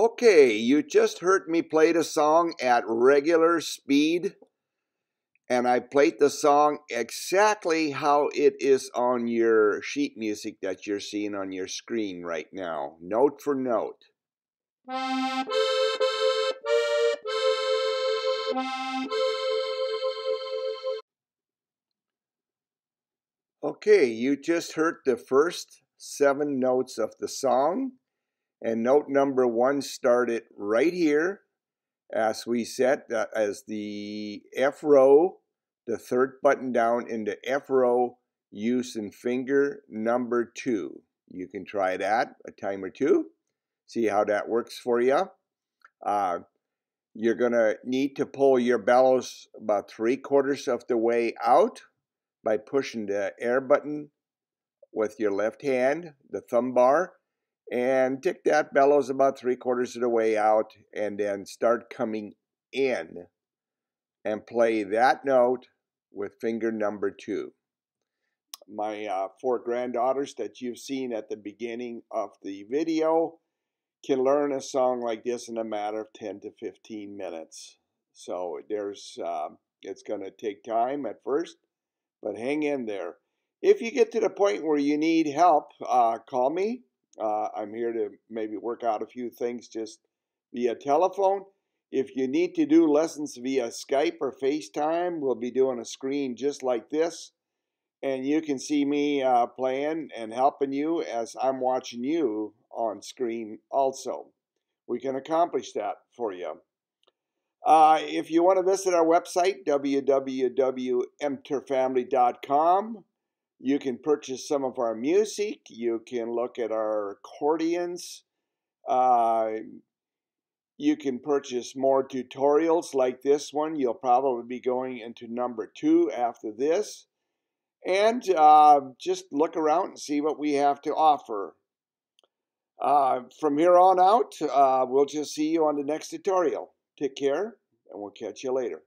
Okay, you just heard me play the song at regular speed, and I played the song exactly how it is on your sheet music that you're seeing on your screen right now, note for note. Okay, you just heard the first seven notes of the song. And note number one started right here, as we set uh, as the F row, the third button down in the F row using finger number two. You can try that a time or two, see how that works for you. Uh, you're going to need to pull your bellows about three quarters of the way out by pushing the air button with your left hand, the thumb bar, and tick that bellows about three quarters of the way out and then start coming in and play that note with finger number two. My uh, four granddaughters that you've seen at the beginning of the video can learn a song like this in a matter of 10 to 15 minutes. So there's, uh, it's going to take time at first, but hang in there. If you get to the point where you need help, uh, call me uh, I'm here to maybe work out a few things just via telephone. If you need to do lessons via Skype or FaceTime, we'll be doing a screen just like this. And you can see me uh, playing and helping you as I'm watching you on screen also. We can accomplish that for you. Uh, if you want to visit our website, www.emterfamily.com, you can purchase some of our music. You can look at our accordions. Uh, you can purchase more tutorials like this one. You'll probably be going into number two after this. And uh, just look around and see what we have to offer. Uh, from here on out, uh, we'll just see you on the next tutorial. Take care, and we'll catch you later.